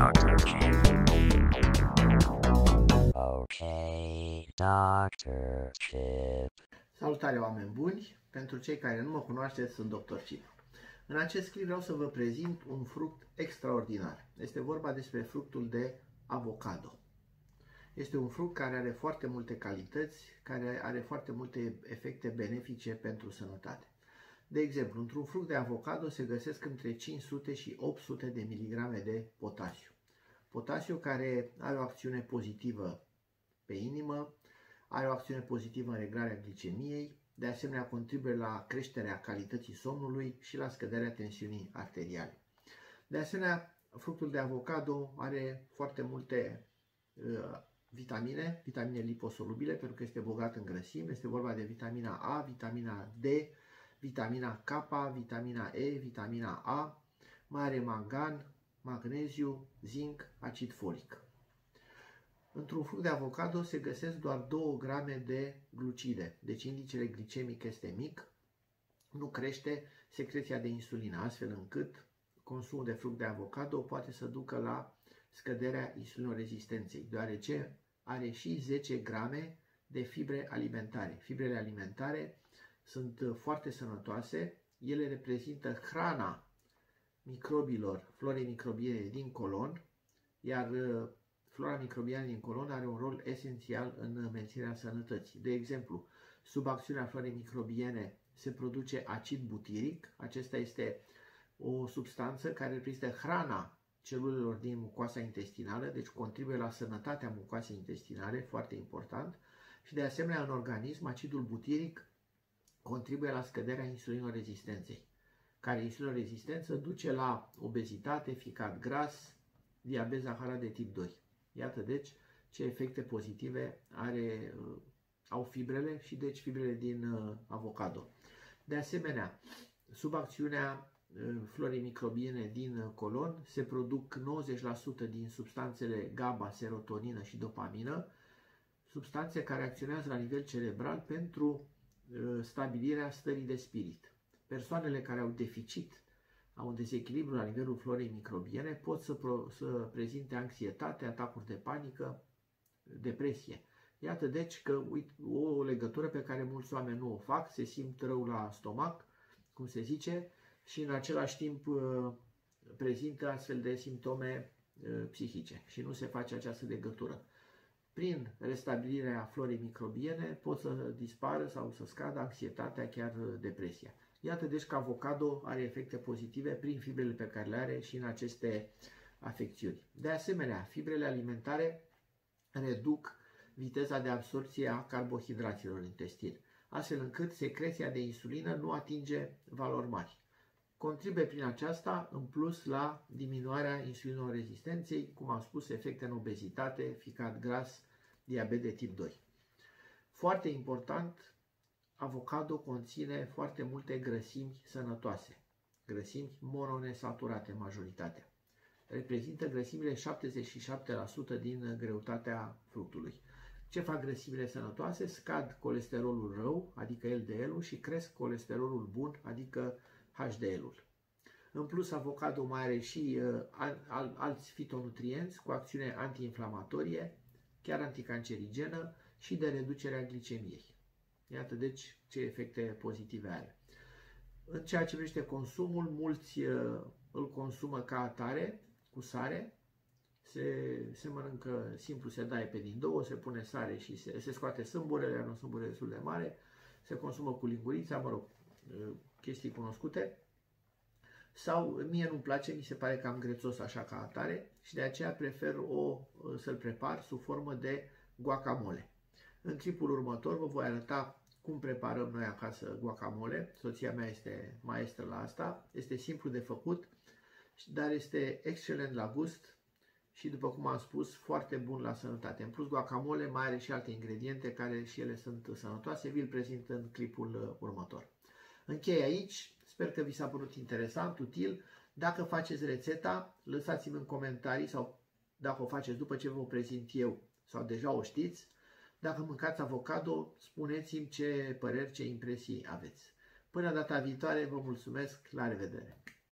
Dr. Chip. Okay, Dr. Chip. Salutare oameni buni! Pentru cei care nu mă cunoașteți, sunt Dr. Chip. În acest clip vreau să vă prezint un fruct extraordinar. Este vorba despre fructul de avocado. Este un fruct care are foarte multe calități, care are foarte multe efecte benefice pentru sănătate. De exemplu, într-un fruct de avocado se găsesc între 500 și 800 de miligrame de potasiu. Potasiu care are o acțiune pozitivă pe inimă, are o acțiune pozitivă în reglarea glicemiei, de asemenea contribuie la creșterea calității somnului și la scăderea tensiunii arteriale. De asemenea, fructul de avocado are foarte multe uh, vitamine, vitamine liposolubile, pentru că este bogat în grăsimi. Este vorba de vitamina A, vitamina D, vitamina K, vitamina E, vitamina A, mai are mangan, magneziu, zinc, acid folic. Într-un fruct de avocado se găsesc doar 2 grame de glucide, deci indicele glicemic este mic, nu crește secreția de insulină, astfel încât consumul de fruct de avocado poate să ducă la scăderea insulinorezistenței, deoarece are și 10 grame de fibre alimentare. Fibrele alimentare sunt foarte sănătoase, ele reprezintă hrana microbilor, florei microbiene din colon, iar uh, flora microbiană din colon are un rol esențial în menținerea sănătății. De exemplu, sub acțiunea florei microbiene se produce acid butiric, acesta este o substanță care reprezintă hrana celulelor din mucoasa intestinală, deci contribuie la sănătatea mucoasei intestinale, foarte important, și de asemenea în organism acidul butiric contribuie la scăderea insulinorezistenței, care insulinorezistență duce la obezitate, ficat gras, diabet zaharat de tip 2. Iată deci ce efecte pozitive are, uh, au fibrele și deci fibrele din uh, avocado. De asemenea, sub acțiunea uh, florii microbiene din colon se produc 90% din substanțele GABA, serotonină și dopamină, substanțe care acționează la nivel cerebral pentru stabilirea stării de spirit. Persoanele care au deficit au un dezechilibru la nivelul florei microbiene, pot să, pro, să prezinte anxietate, atacuri de panică, depresie. Iată deci că uite, o legătură pe care mulți oameni nu o fac, se simt rău la stomac, cum se zice, și în același timp uh, prezintă astfel de simptome uh, psihice și nu se face această legătură. Prin restabilirea florii microbiene pot să dispară sau să scadă anxietatea, chiar depresia. Iată deci că avocado are efecte pozitive prin fibrele pe care le are și în aceste afecțiuni. De asemenea, fibrele alimentare reduc viteza de absorție a carbohidraților în intestin, astfel încât secreția de insulină nu atinge valori mari. Contribuie prin aceasta, în plus, la diminuarea insulinorezistenței, cum am spus, efecte în obezitate, ficat gras, diabet de tip 2. Foarte important, Avocado conține foarte multe grăsimi sănătoase, grăsimi mononesaturate majoritatea. Reprezintă grăsimile 77% din greutatea fructului. Ce fac grăsimile sănătoase? Scad colesterolul rău, adică LDL-ul, și cresc colesterolul bun, adică HDL-ul. În plus, avocado mai are și uh, al, alți fitonutrienți cu acțiune antiinflamatorie, chiar anticancerigenă și de reducerea glicemiei. Iată deci ce efecte pozitive are. În ceea ce privește consumul, mulți uh, îl consumă ca atare, cu sare, se, se mănâncă simplu, se daie pe din două, se pune sare și se, se scoate sâmburele, are o sâmbure destul de mare, se consumă cu lingurița, mă rog, uh, chestii cunoscute. Sau mie nu-mi place, mi se pare cam grețos așa ca atare și de aceea prefer o, uh, să-l prepar sub formă de guacamole. În clipul următor vă voi arăta cum preparăm noi acasă guacamole. Soția mea este maestră la asta. Este simplu de făcut, dar este excelent la gust și, după cum am spus, foarte bun la sănătate. În plus, guacamole mai are și alte ingrediente care și ele sunt sănătoase. Vi-l prezint în clipul uh, următor. Închei aici. Sper că vi s-a părut interesant, util. Dacă faceți rețeta, lăsați-mi în comentarii sau dacă o faceți după ce vă prezint eu sau deja o știți, dacă mâncați avocado, spuneți-mi ce păreri, ce impresii aveți. Până data viitoare, vă mulțumesc, la revedere!